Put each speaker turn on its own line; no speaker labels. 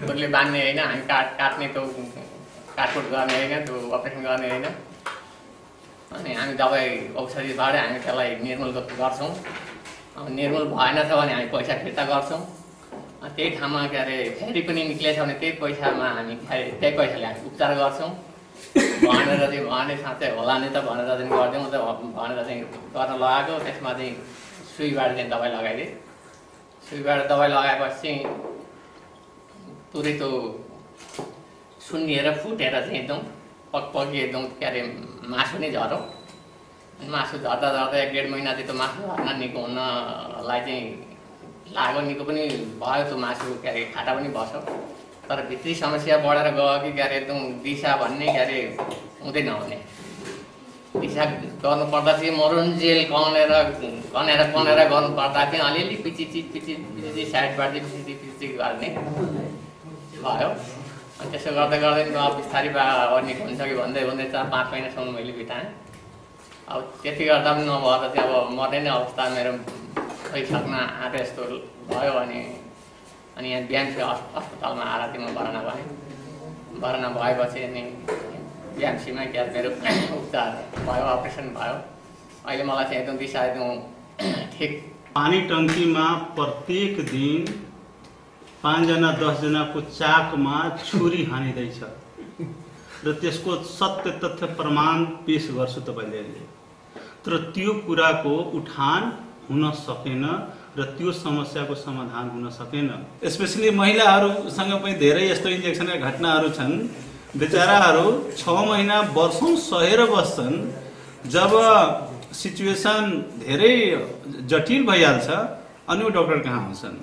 उसले बान्ने होइन हामी काट काट्ने त्यो काटकुट गर्ने होइन त्यो अपरेसन गर्ने होइन। अनि हामी दबाई औषधिबाट हामी त्यसलाई निर्मूल गर्छौँ। अब निर्मूल भएन छ भने हामी पैसा फिर्ता गर्छौँ। त्यही ठाउँमा के अरे फेरि पनि निक्लेछ भने त्यही पैसामा हामी त्यही पैसाले हामी उपचार गर्छौँ। भनेर चाहिँ भने साँच्चै होला नि त भनेर चाहिँ गरिदिउँ त भनेर चाहिँ गर्न लगाएको त्यसमा चाहिँ सुईबाट चाहिँ दबाई लगाइदिएँ। सुईबाट दबाई लगाएपछि चाहिँ पुरै त्यो सुन्निएर फुटेर चाहिँ एकदम पकपकी एकदम के अरे मासु नै अनि मासु झर्दा झर्दा एक डेढ महिना चाहिँ त्यो मासु झर्न निको हुनलाई चाहिँ लाग्यो। निको पनि भयो त्यो मासु के अरे खाटा पनि बस्यो। तर भित्री समस्या बढेर गयो कि के अरे एकदम दिशा भन्ने के अरे हुँदै नहुने। दिशा गर्नुपर्दा चाहिँ मरुन्जेल कनेर कनेर कनेर गर्नुपर्दा चाहिँ अलिअलि पिची पिची पिची पिची साइडबाट चाहिँ पिची पिची गर्ने। भयो अनि त्यसो गर्दै गर्दै अब बिस्तारै बा निको हुन्छ कि भन्दै भन्दै चार पाँच महिनासम्म मैले बिताएँ अब त्यति गर्दा पनि नभएर चाहिँ अब मर्ने नै अवस्था मेरो भइसक्न आँट यस्तो भयो अनि अनि यहाँ बिहानसी अस्पतालमा आएर चाहिँ म भर्ना भएँ भर्ना भएपछि अनि बिहानसीमा क्या मेरो उपचार भयो अपरेसन भयो अहिले मलाई चाहिँ एकदम दिशा एकदम ठिक।
पानी टङ्कीमा प्रत्येक दिन पाँचजना दसजनाको चाकमा छुरी हानिँदैछ। र त्यसको सत्य तथ्य प्रमाण पेस गर्छु तपाईँले। तर त्यो कुराको उठान हुन सकेन र त्यो समस्याको समाधान हुन सकेन। स्पेसली महिलाहरूसँग पनि धेरै यस्तो इन्जेक्सनका घटनाहरू छन्। बेचाराहरू छ महिना वर्षौँ सहेर बस्छन्। जब सिचुएसन धेरै जटिल भइहाल्छ अनि डक्टर कहाँ आउँछन्